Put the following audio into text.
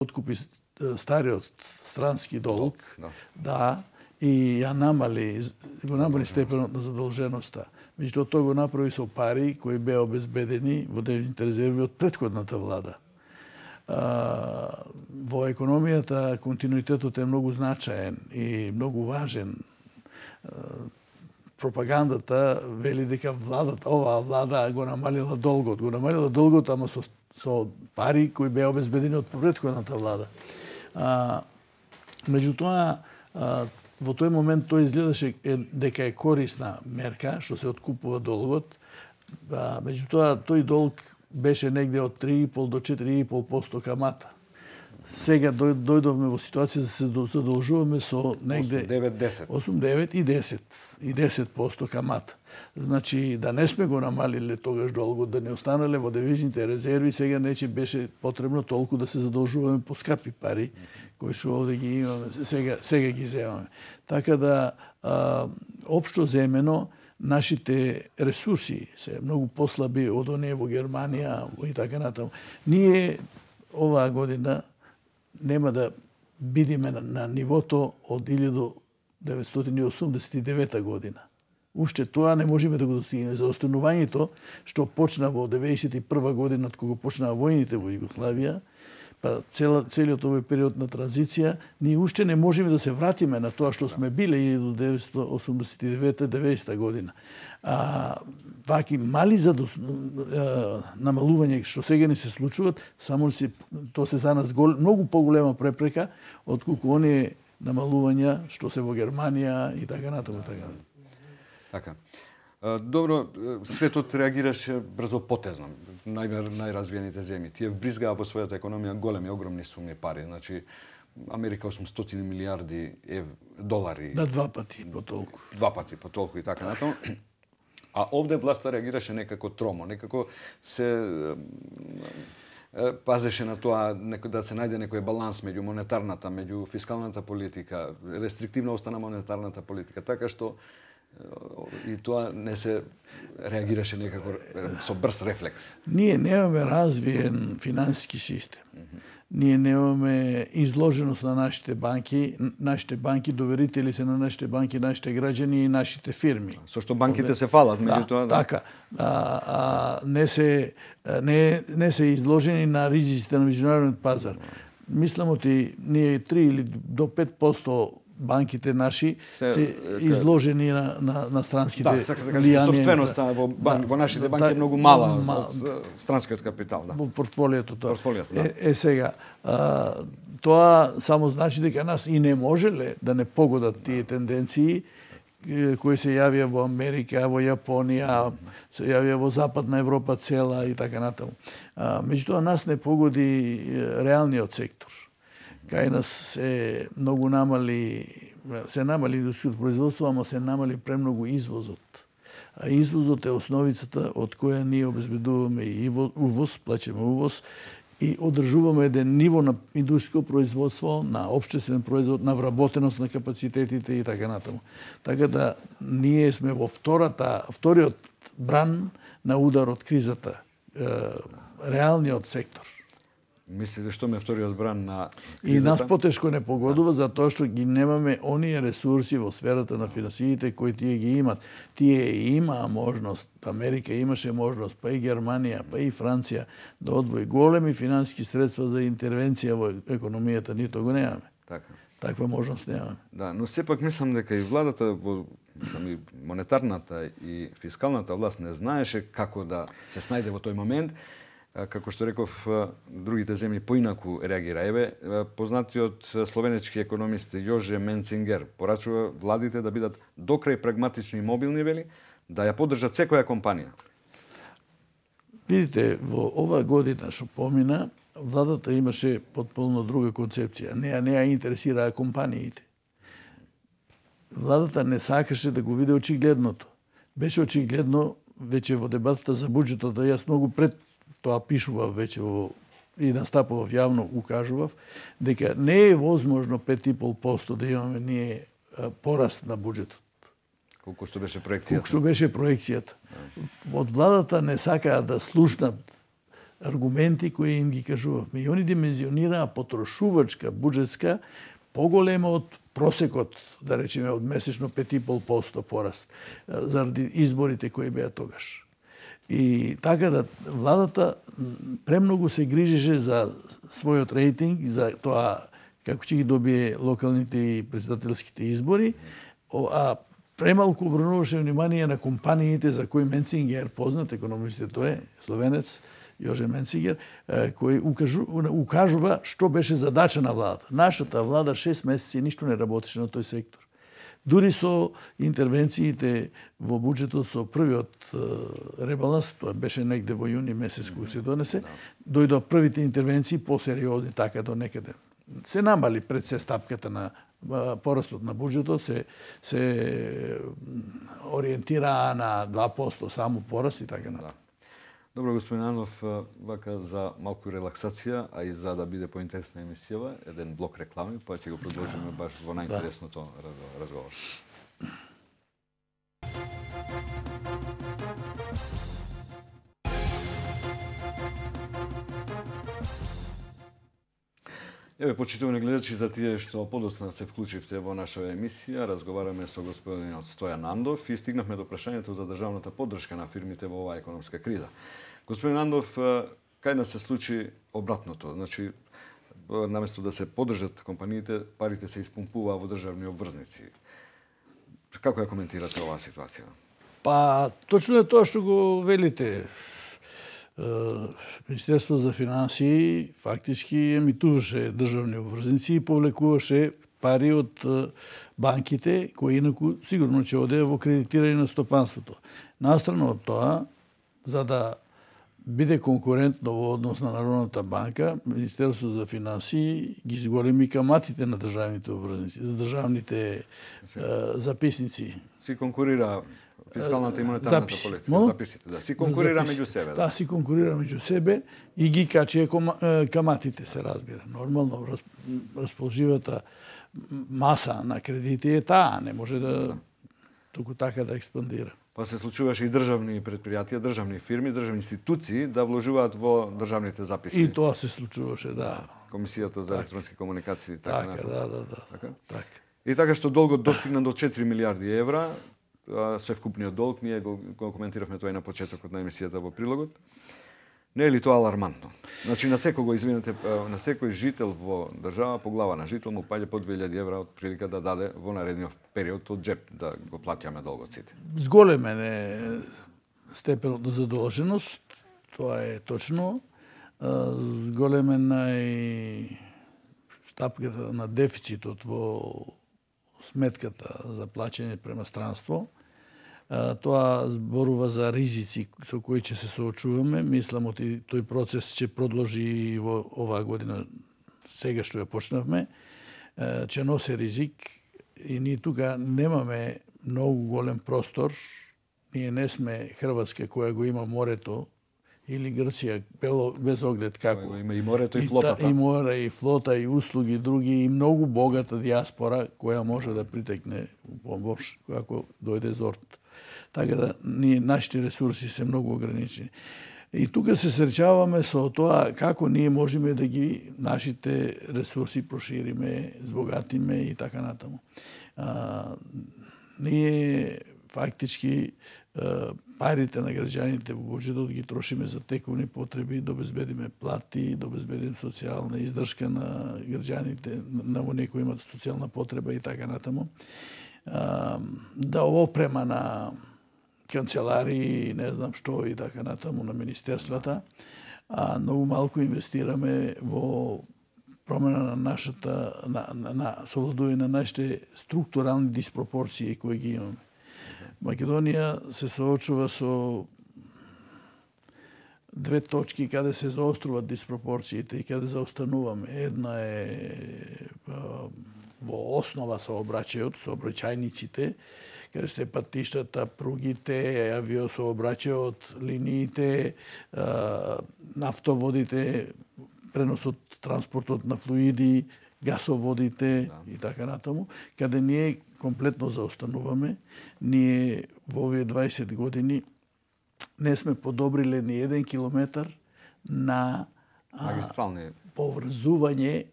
откупи стариот странски долг, да, да и ја намали, го намали степенот на задолженоста. Меѓутоа тоа го направи со пари кои беа обезбедени во девизните резерви од предходната влада. А, во економијата континуитетот е многу значаен и многу важен. пропагандата вели дека владата, оваа влада го намалила долгот. Го намалила долгот, ама со, со пари кои беа обезбедени од предходната влада. А, меѓутоа, во тој момент тој изгледаше дека е корисна мерка што се откупува долгот, а, меѓутоа тој долг беше негде од 3,5 до 4,5% камата. Сега дојдовме во ситуација да се задолжуваме со негде 8-9-10. 8-9 и 10 и 10% камата. Значи да не сме го намалиле тогаш долгот, да не останале во девизните резерви, сега нече беше потребно толку да се задолжуваме по скапи пари кои што овде ги имаме, сега, сега ги земаме. Така да, а, обшто земено, нашите ресурси се многу послаби од оние во Германија и така натаму. Ние оваа година нема да бидиме на, на нивото од 1989 година. Уште тоа не можеме да го достигнеме. За останувањето што почна во 1991 година, од кога почнаа војните во Југославија, па цела, целиот овој период на транзиција, ние уште не можеме да се вратиме на тоа што сме биле 1989-90 година. А, ваки мали задос, намалување што сега не се случуваат, само се, тоа се за нас гол, многу поголема препрека отколку оние намалувања што се во Германија и така натаму така. Така. Добро, светот реагираше брзо потезно. Најмер најразвиените земји. Тие бризгаа во својата економија големи, огромни суми пари. Значи, Америка 800 милиарди ев, долари. Да, два пати по толку. Два пати по толку и така натаму. А овде власта реагираше некако тромо, некако се пазеше на тоа да се најде некој баланс меѓу монетарната, меѓу фискалната политика, рестриктивно остана монетарната политика, така што и тоа не се реагираше некако со брз рефлекс. Ние немаме развиен финансиски систем. Ние немаме изложеност на нашите банки, нашите банки доверители се на нашите банки, нашите граѓани и нашите фирми. Со што банките се фалат, меѓутоа да, да. Така. А, а, не се не не се изложени на ризиците на меѓународниот пазар. Мислам ти ние 3 или до 5% банките наши се, се изложени на, на, на странските да, сака да собственоста во, да, во нашите банки да, е многу мала, ма, странскиот капитал. Да. Во портфолиото тоа. Портфолиото, да. Е, е сега, а, тоа само значи дека нас и не можеле да не погодат тие тенденции кои се јавија во Америка, во Јапонија, се јавија во Западна Европа цела и така натаму. меѓутоа нас не погоди реалниот сектор кај нас се многу намали се намали индустријското производство, ама се намали премногу извозот. А извозот е основицата од која ние обезбедуваме и увоз, плачеме увоз и одржуваме еден ниво на индустријско производство, на обштествен производ, на вработеност на капацитетите и така натаму. Така да ние сме во втората, вториот бран на удар од кризата, реалниот сектор. Мислите што ме вториот бран на кризата? И нас потешко не погодува за тоа што ги немаме оние ресурси во сферата на финансиите кои тие ги имат. Тие имаа можност, Америка имаше можност, па и Германија, па и Франција да одвои големи финансиски средства за интервенција во економијата, нито го немаме. Така. Таква можност немаме. Да, но сепак мислам дека и владата во мислам и монетарната и фискалната власт не знаеше како да се снајде во тој момент како што реков, другите земји поинаку реагира. Еве, познатиот словенечки економист Јоже Менцингер порачува владите да бидат докрај прагматични и мобилни, вели, да ја поддржат секоја компанија. Видите, во ова година што помина, владата имаше потполно друга концепција. Неа не ја интересираа компаниите. Владата не сакаше да го види очигледното. Беше очигледно веќе во дебатата за буџетот, да јас многу пред тоа пишував веќе во и настапував јавно, укажував, дека не е возможно 5,5% да имаме ние пораст на буџетот. Колку што беше проекцијата. Колку што беше проекцијата. Од владата не сакаа да слушнат аргументи кои им ги кажувавме. И они димензионираа потрошувачка, буџетска, поголема од просекот, да речеме, од месечно 5,5% пораст, заради изборите кои беа тогаш. И така да владата премногу се грижеше за својот рейтинг, за тоа како ќе ги добие локалните и председателските избори, а премалку обрнуваше внимание на компаниите за кои Менцингер, познат економистите тој е, словенец, Јоже Менцигер, кој укажу, укажува што беше задача на владата. Нашата влада 6 месеци ништо не работеше на тој сектор. Дури со интервенциите во буџетот со првиот ребаланс, тоа беше негде во јуни месец кој се донесе, дојдоа првите интервенции посериозни така до некаде. Се намали пред се стапката на порастот на буџетот се се ориентира на 2% само пораст и така натаму. Да. Добро, господин Анов, вака за малку релаксација, а и за да биде поинтересна емисија, еден блок реклами, па ќе го продолжиме баш во најинтересното да. разговор. Еве, почитувани гледачи, за тие што подоцна се вклучивте во нашава емисија, разговараме со господинот Стојан Андов и стигнавме до прашањето за државната поддршка на фирмите во оваа економска криза. Господин Андов, кај нас се случи обратното. Значи, наместо да се поддржат компаниите, парите се испумпуваа во државни обврзници. Како ја коментирате оваа ситуација? Па, точно е тоа што го велите. Министерство за финансии фактички емитуваше државни обврзници и повлекуваше пари од банките, кои инаку сигурно ќе одеа во кредитирање на стопанството. Настрано од тоа, за да биде конкурентно во однос на Народната банка, Министерство за финансии ги зголеми каматите на државните обврзници, за државните е, записници. Си конкурира Фискалната и монетарната Записи. политика, Мол? записите, да. Си конкурира меѓу себе. Да. да, си конкурира меѓу себе и ги качи каматите, се разбира. Нормално, расположивата маса на кредити е таа, не може да, да. туку така да експандира. Па се случуваше и државни предпријатија, државни фирми, државни институции да вложуваат во државните записи. И тоа се случуваше, да. Комисијата за така. електронски комуникации, така. Така, да, да, да. Така? така. И така што долгот достигна до 4 милиарди евра, се вкупниот долг, ние го, го коментиравме тоа и на почетокот на емисијата во прилогот. Не е ли тоа алармантно? Значи на секого, извинете, на секој жител во држава по глава на жител му паѓа по 2000 евра од прилика да даде во наредниот период од джеп да го платиме долгот сите. Зголемен е степенот на задолженост, тоа е точно. Зголемен и стапката на дефицитот во сметката за плаќање према странство Тоа зборува за ризици со кои ќе се соочуваме. Мислам оти тој процес ќе продолжи и во оваа година, сега што ја почнавме. Ќе носи ризик и ние тука немаме многу голем простор. Ние не сме Хрватска која го има морето или Грција без оглед како. Има и морето и флотата. И, и море и флота и услуги други и многу богата диаспора која може да притекне помош ако дојде зорт. Така да ние нашите ресурси се многу ограничени. И тука се сречаваме со тоа како ние можеме да ги нашите ресурси прошириме, збогатиме и така натаму. А, ние фактички парите на граѓаните во буџетот ги трошиме за тековни потреби, да обезбедиме плати, да обезбедиме социјална издршка на граѓаните, на во некои имат социјална потреба и така натаму. Да опрема на канцеларии, не знам што и така натаму на министерствата, а многу малку инвестираме во промена на нашата на, на, на совладување на нашите структурални диспропорции кои ги имаме. Македонија се соочува со две точки каде се заоструваат диспропорциите и каде заостануваме. Една е во основа сообраќајот, сообраќајниците, каде се патиштата, пругите, авиосообраќајот, линиите, нафтоводите, преносот, транспортот на флуиди, гасоводите да. и така натаму, каде ние комплетно заостануваме. Ние во овие 20 години не сме подобриле ни еден километар на магистрални поврзување